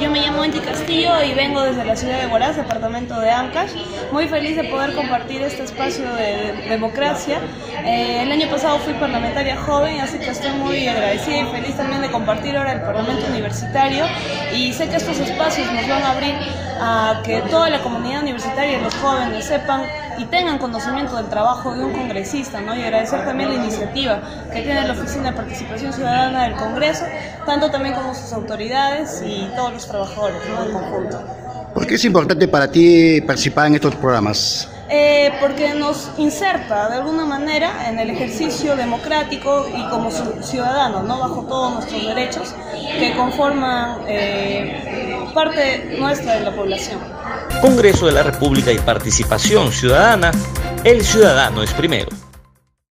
Yo me llamo Angie Castillo y vengo desde la ciudad de Huaraz, departamento de Ancash. Muy feliz de poder compartir este espacio de democracia. Eh, el año pasado fui parlamentaria joven, así que estoy muy agradecida y feliz también de compartir ahora el Parlamento Universitario. Y sé que estos espacios nos van a abrir a que toda la comunidad universitaria y los jóvenes sepan y tengan conocimiento del trabajo de un congresista, ¿no? Y agradecer también la iniciativa que tiene la Oficina de Participación Ciudadana del Congreso, tanto también como sus autoridades y todos los trabajadores, ¿no? En conjunto. ¿Por qué es importante para ti participar en estos programas? Eh, porque nos inserta de alguna manera en el ejercicio democrático y como ciudadanos, ¿no? bajo todos nuestros derechos que conforman eh, parte nuestra de la población. Congreso de la República y Participación Ciudadana, el ciudadano es primero.